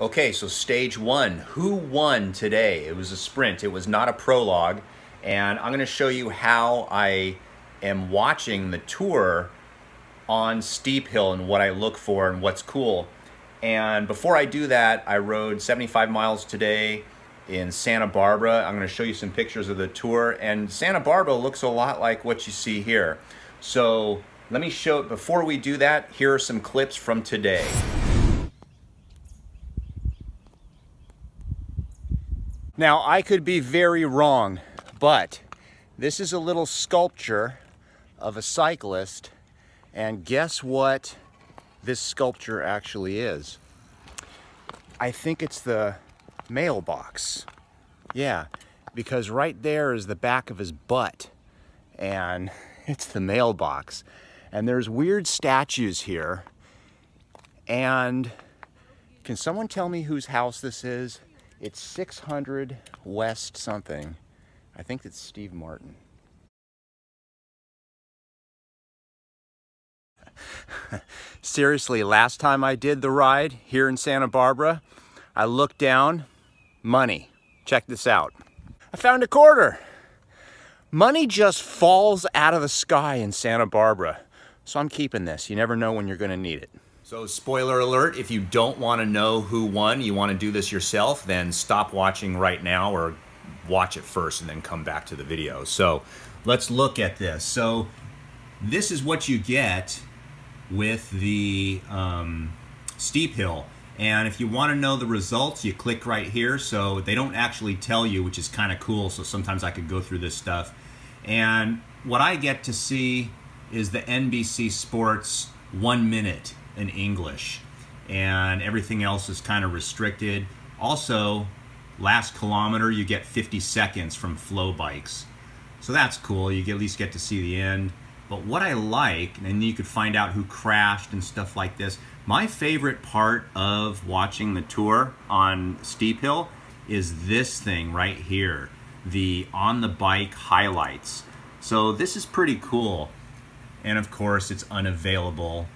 Okay, so stage one, who won today? It was a sprint, it was not a prologue. And I'm gonna show you how I am watching the tour on Steephill and what I look for and what's cool. And before I do that, I rode 75 miles today in Santa Barbara. I'm gonna show you some pictures of the tour and Santa Barbara looks a lot like what you see here. So let me show, it. before we do that, here are some clips from today. Now, I could be very wrong, but this is a little sculpture of a cyclist, and guess what this sculpture actually is? I think it's the mailbox. Yeah, because right there is the back of his butt, and it's the mailbox. And there's weird statues here, and can someone tell me whose house this is? It's 600 West something. I think it's Steve Martin. Seriously, last time I did the ride here in Santa Barbara, I looked down, money. Check this out. I found a quarter. Money just falls out of the sky in Santa Barbara. So I'm keeping this. You never know when you're gonna need it. So spoiler alert, if you don't want to know who won, you want to do this yourself, then stop watching right now or watch it first and then come back to the video. So let's look at this. So this is what you get with the um, Steephill. And if you want to know the results, you click right here. So they don't actually tell you, which is kind of cool. So sometimes I could go through this stuff. And what I get to see is the NBC Sports one minute in English, and everything else is kind of restricted. Also, last kilometer you get 50 seconds from FloBikes. So that's cool. You at least get to see the end. But what I like, and you could find out who crashed and stuff like this. My favorite part of watching the tour on Steephill is this thing right here, the on the bike highlights. So this is pretty cool. And of course, it's unavailable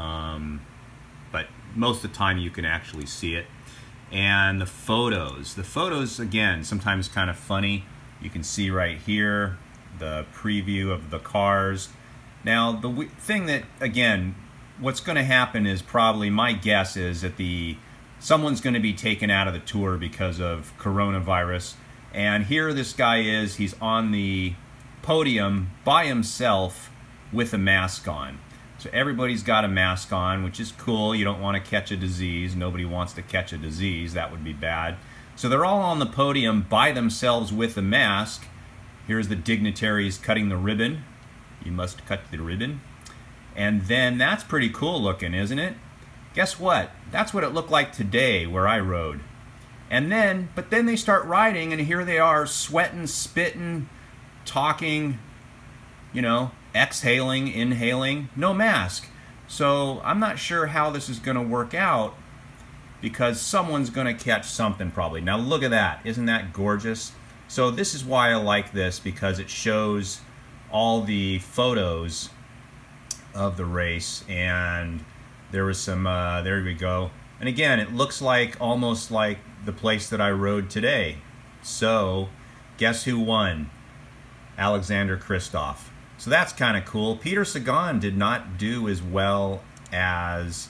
um, but most of the time you can actually see it. And the photos, the photos again, sometimes kind of funny. You can see right here the preview of the cars. Now the thing that again, what's going to happen is probably my guess is that the someone's going to be taken out of the tour because of coronavirus. And here this guy is, he's on the podium by himself with a mask on. So everybody's got a mask on, which is cool. You don't want to catch a disease. Nobody wants to catch a disease. That would be bad. So they're all on the podium by themselves with a mask. Here's the dignitaries cutting the ribbon. You must cut the ribbon. And then that's pretty cool looking, isn't it? Guess what? That's what it looked like today where I rode. And then, but then they start riding and here they are sweating, spitting, talking, you know, exhaling, inhaling, no mask. So I'm not sure how this is going to work out because someone's going to catch something probably. Now look at that. Isn't that gorgeous? So this is why I like this because it shows all the photos of the race and there was some, uh, there we go. And again, it looks like almost like the place that I rode today. So guess who won? Alexander Kristoff. So that's kind of cool. Peter Sagan did not do as well as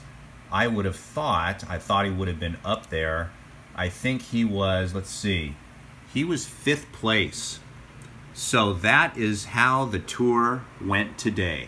I would have thought. I thought he would have been up there. I think he was, let's see, he was fifth place. So that is how the tour went today.